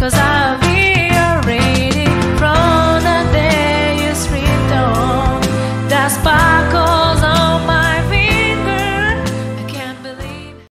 Cause I